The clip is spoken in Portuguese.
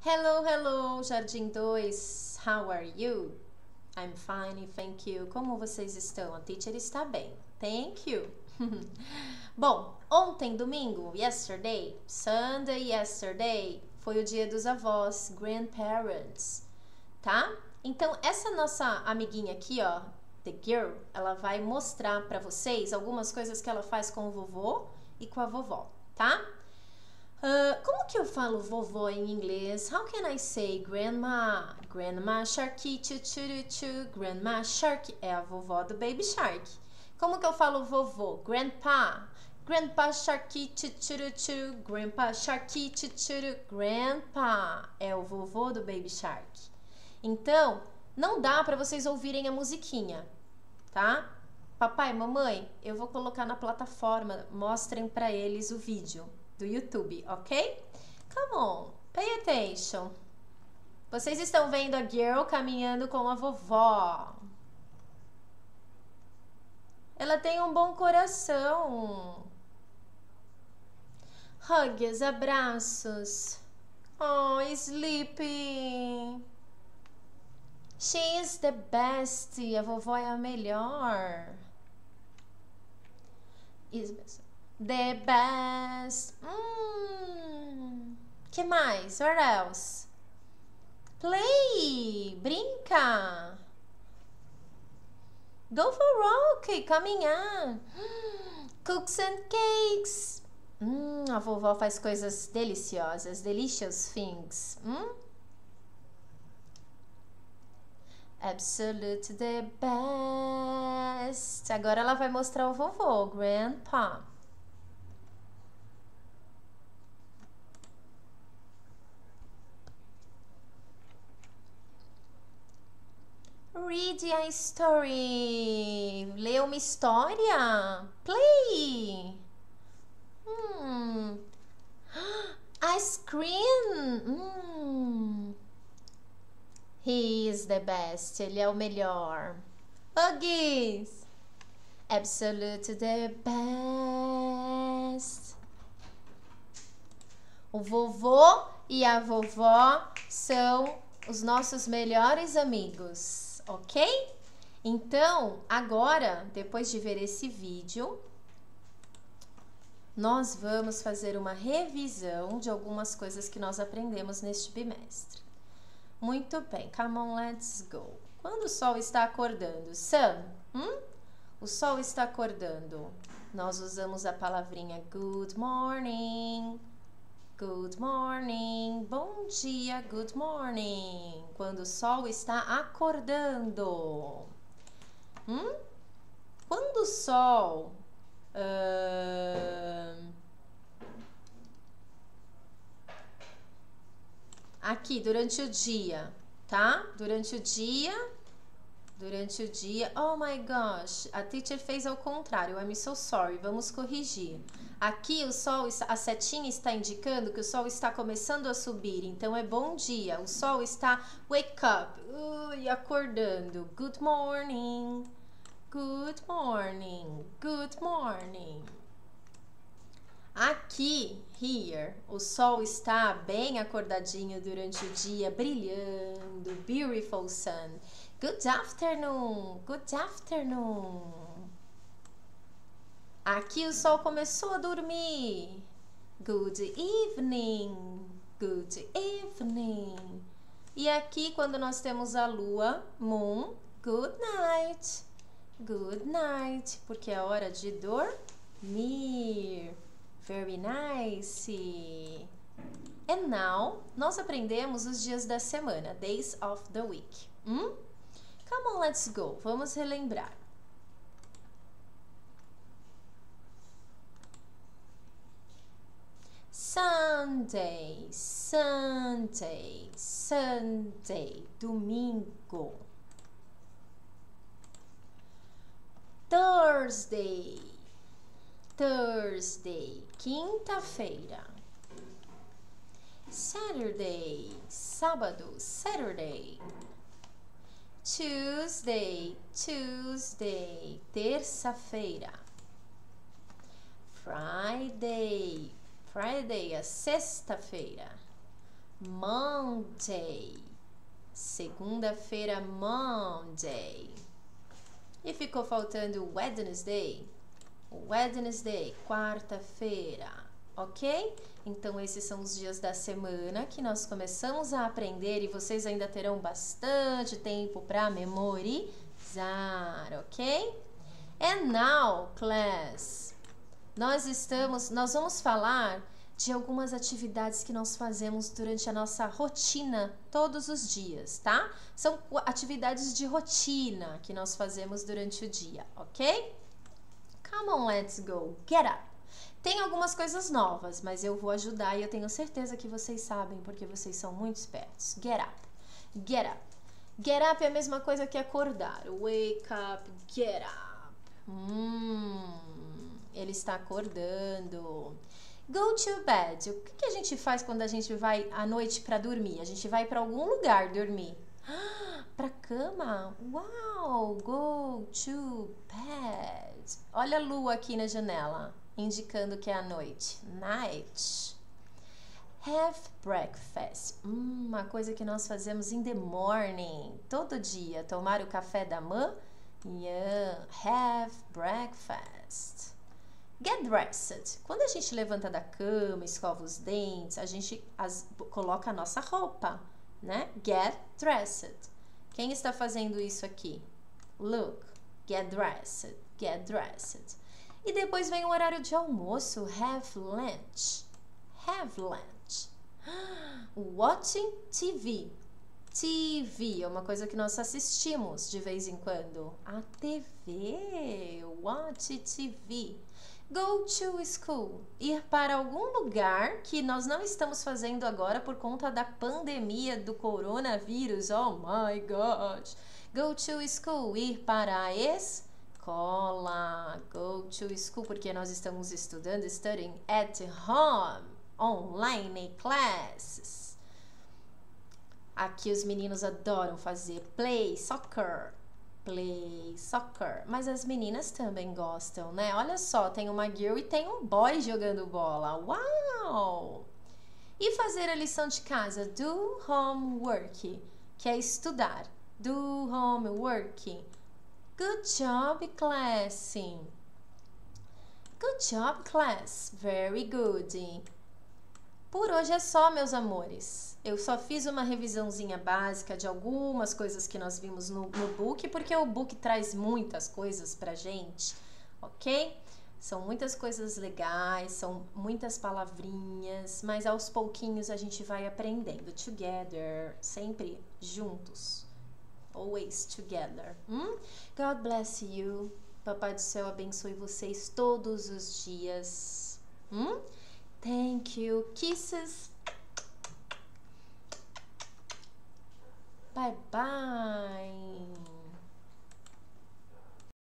Hello, hello, Jardim 2. How are you? I'm fine, thank you. Como vocês estão? A teacher está bem. Thank you. Bom, ontem, domingo, yesterday, Sunday, yesterday, foi o dia dos avós, grandparents, tá? Então, essa nossa amiguinha aqui, ó, the girl, ela vai mostrar para vocês algumas coisas que ela faz com o vovô e com a vovó, tá? Uh, como que eu falo vovó em inglês? How can I say grandma? Grandma Sharky, chu Grandma Shark é a vovó do Baby Shark. Como que eu falo vovô? Grandpa. Grandpa Sharky, chu Grandpa Sharky, chu Grandpa é o vovô do Baby Shark. Então, não dá para vocês ouvirem a musiquinha, tá? Papai, mamãe, eu vou colocar na plataforma, mostrem para eles o vídeo do YouTube, ok? Come on, pay attention. Vocês estão vendo a girl caminhando com a vovó. Ela tem um bom coração. Hugs, abraços. Oh, sleeping. She is the best. A vovó é a melhor. The best. Hum. Que mais? What else? Play. Brinca. Go for walk. Caminhar. Cooks and cakes. Hum, a vovó faz coisas deliciosas. Delicious things. Hum? Absolute the best. Agora ela vai mostrar o vovô, grandpa. Read a story. Lê uma história. Play. Hmm. Ice cream. Hmm. He is the best. Ele é o melhor. Huggies. Absolute the best. O vovô e a vovó são os nossos melhores amigos, ok? Então, agora, depois de ver esse vídeo, nós vamos fazer uma revisão de algumas coisas que nós aprendemos neste bimestre. Muito bem, come on, let's go. Quando o sol está acordando, Sam, hum? o sol está acordando. Nós usamos a palavrinha good morning. Good morning. Bom dia, good morning. Quando o sol está acordando. Hum? Quando o sol. Uh, aqui durante o dia, tá? Durante o dia, durante o dia. Oh my gosh, a teacher fez ao contrário. I'm so sorry. Vamos corrigir. Aqui o sol, a setinha está indicando que o sol está começando a subir, então é bom dia. O sol está wake up, acordando. Good morning. Good morning. Good morning. Aqui, here, o sol está bem acordadinho durante o dia, brilhando. Beautiful sun. Good afternoon. Good afternoon. Aqui o sol começou a dormir. Good evening. Good evening. E aqui, quando nós temos a lua, moon, good night. Good night. Porque é hora de dormir. Very nice. And now, nós aprendemos os dias da semana, days of the week. Hum? Come on, let's go. Vamos relembrar. Sunday, Sunday, Sunday, domingo. Thursday, Thursday, quinta-feira. Saturday, sábado, Saturday. Tuesday, Tuesday, terça-feira. Friday, Friday, a sexta-feira. Monday. Segunda-feira, Monday. E ficou faltando Wednesday. Wednesday, quarta-feira, ok? Então, esses são os dias da semana que nós começamos a aprender e vocês ainda terão bastante tempo para memorizar, ok? And now, class, nós estamos, nós vamos falar de algumas atividades que nós fazemos durante a nossa rotina todos os dias, tá? São atividades de rotina que nós fazemos durante o dia, ok? Come on, let's go. Get up. Tem algumas coisas novas, mas eu vou ajudar e eu tenho certeza que vocês sabem porque vocês são muito espertos. Get up. Get up. Get up é a mesma coisa que acordar. Wake up, get up. Hum, ele está acordando. Go to bed. O que a gente faz quando a gente vai à noite para dormir? A gente vai para algum lugar dormir. para cama. Uau! Go to bed. Olha a lua aqui na janela, indicando que é a noite. Night. Have breakfast. Hum, uma coisa que nós fazemos in the morning, todo dia. Tomar o café da manhã. Yeah. Have breakfast. Get dressed. Quando a gente levanta da cama, escova os dentes, a gente as, coloca a nossa roupa, né? Get dressed. Quem está fazendo isso aqui? Look, get dressed, get dressed. E depois vem o horário de almoço, have lunch. Have lunch. Watching TV. TV é uma coisa que nós assistimos de vez em quando. A TV. Watch TV. Go to school. Ir para algum lugar que nós não estamos fazendo agora por conta da pandemia do coronavírus. Oh my God. Go to school. Ir para a escola. Go to school porque nós estamos estudando, studying at home. Online classes. Aqui os meninos adoram fazer play soccer play soccer. Mas as meninas também gostam, né? Olha só, tem uma girl e tem um boy jogando bola. Uau! E fazer a lição de casa, do homework, que é estudar. Do homework. Good job, class. Good job, class. Very good. Por hoje é só, meus amores. Eu só fiz uma revisãozinha básica de algumas coisas que nós vimos no, no book, porque o book traz muitas coisas pra gente, ok? São muitas coisas legais, são muitas palavrinhas, mas aos pouquinhos a gente vai aprendendo. Together, sempre juntos. Always together. Hum? God bless you. Papai do céu abençoe vocês todos os dias. Hum? Thank you. Kisses. Bye bye.